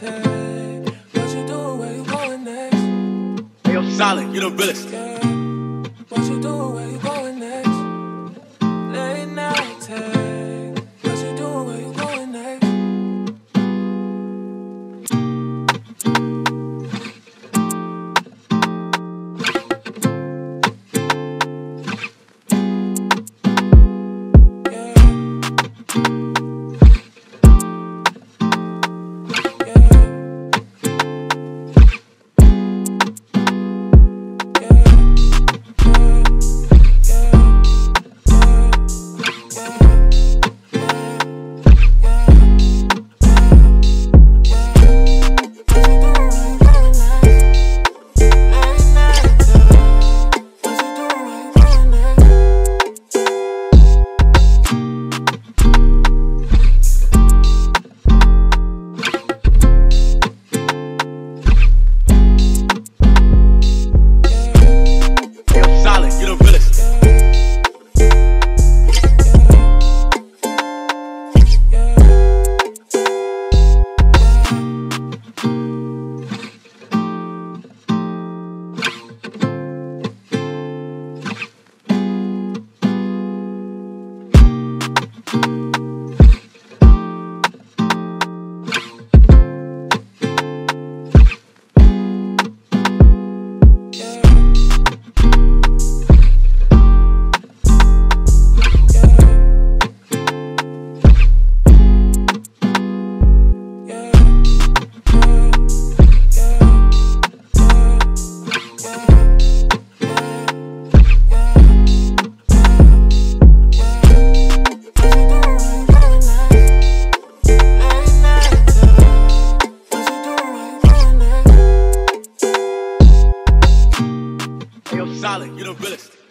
Hey, yo, solid, you the realest. What you doing? Solid, you the realest.